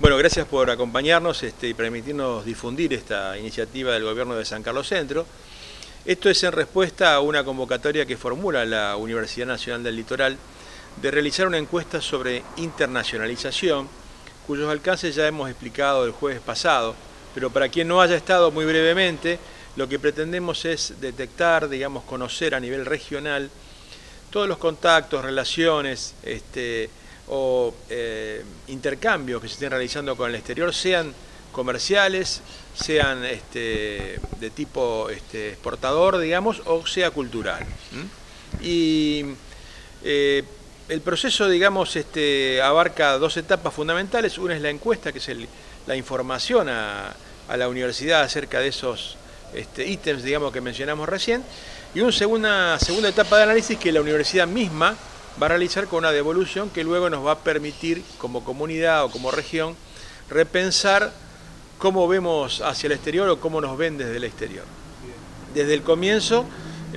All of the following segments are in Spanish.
Bueno, gracias por acompañarnos este, y permitirnos difundir esta iniciativa del gobierno de San Carlos Centro. Esto es en respuesta a una convocatoria que formula la Universidad Nacional del Litoral de realizar una encuesta sobre internacionalización, cuyos alcances ya hemos explicado el jueves pasado, pero para quien no haya estado muy brevemente, lo que pretendemos es detectar, digamos, conocer a nivel regional todos los contactos, relaciones, este, o eh, intercambios que se estén realizando con el exterior, sean comerciales, sean este, de tipo este, exportador, digamos, o sea cultural. Y eh, el proceso, digamos, este, abarca dos etapas fundamentales. Una es la encuesta, que es la información a, la universidad acerca de esos este, ítems, digamos, que mencionamos recién. Y una segunda, segunda etapa de análisis que la universidad misma va a realizar con una devolución que luego nos va a permitir como comunidad o como región repensar cómo vemos hacia el exterior o cómo nos ven desde el exterior. Desde el comienzo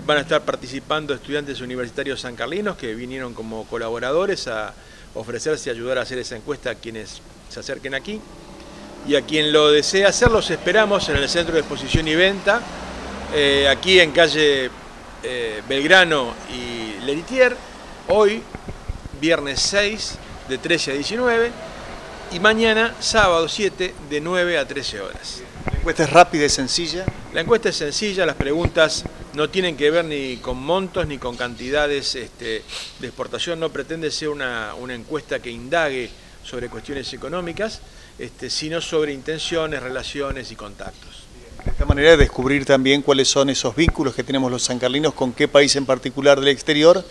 van a estar participando estudiantes universitarios sancarlinos que vinieron como colaboradores a ofrecerse y ayudar a hacer esa encuesta a quienes se acerquen aquí. Y a quien lo desee hacer los esperamos en el Centro de Exposición y Venta, eh, aquí en calle eh, Belgrano y Leritier, hoy, viernes 6, de 13 a 19, y mañana, sábado 7, de 9 a 13 horas. ¿La encuesta es rápida y sencilla? La encuesta es sencilla, las preguntas no tienen que ver ni con montos ni con cantidades este, de exportación, no pretende ser una, encuesta que indague sobre cuestiones económicas, este, sino sobre intenciones, relaciones y contactos. Esta manera de descubrir también cuáles son esos vínculos que tenemos los sancarlinos con qué país en particular del exterior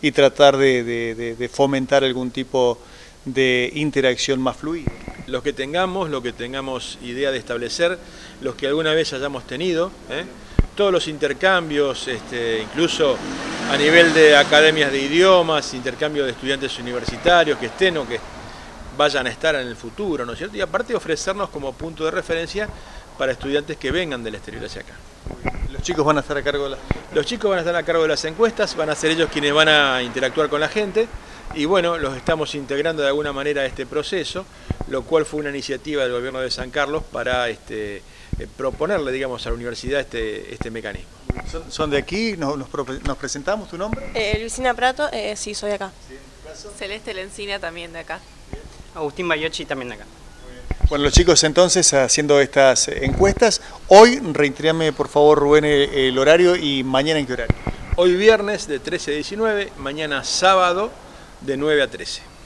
y tratar de, fomentar algún tipo de interacción más fluida. Los que tengamos, lo que tengamos idea de establecer, los que alguna vez hayamos tenido, ¿eh? todos los intercambios, este, incluso a nivel de academias de idiomas, intercambio de estudiantes universitarios que estén o que vayan a estar en el futuro, ¿no es cierto? Y aparte ofrecernos como punto de referencia para estudiantes que vengan del exterior hacia acá. ¿Los chicos van a estar a cargo de las... Los chicos van a estar a cargo de las encuestas, van a ser ellos quienes van a interactuar con la gente y bueno, los estamos integrando de alguna manera a este proceso, lo cual fue una iniciativa del gobierno de San Carlos para este, eh, proponerle, digamos, a la universidad este, este mecanismo. ¿Son, de aquí? ¿Nos, presentamos? ¿Tu nombre? Eh, Lucina Prato, eh, sí, soy de acá. Celeste Lencina también de acá. Agustín Bayochi también de acá. Bueno, los chicos entonces haciendo estas encuestas. Hoy, reitérame por favor Rubén el, horario y mañana en qué horario. Hoy viernes de 13 a 19, mañana sábado de 9 a 13.